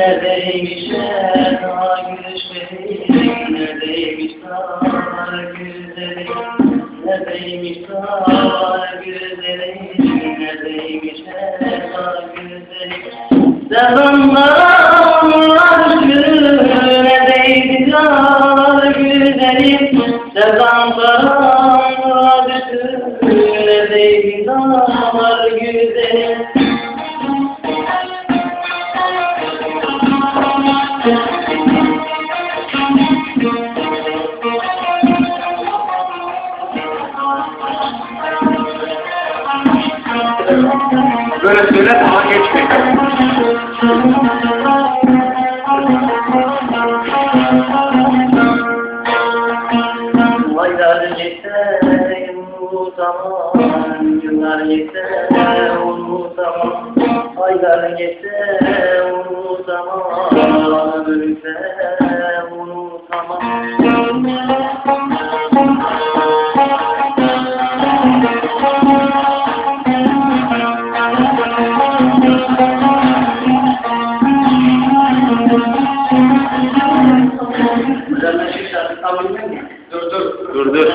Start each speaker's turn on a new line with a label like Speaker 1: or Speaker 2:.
Speaker 1: Neredeymiş Eda gülüşleri, neredeymiş kar güzeli, neredeymiş kar güzeli, neredeymiş Eda güzeli. Sevenler aşkı, neredeymiş kar güzeli, sevenler aşkı, neredeymiş kar güzeli.
Speaker 2: Böyle söyle ama geçme.
Speaker 1: Aylar geçse unutamam, yıllar geçse unutamam, aylar geçse unutamam, ömürse unutamam.
Speaker 2: Dur dur. Dur dur.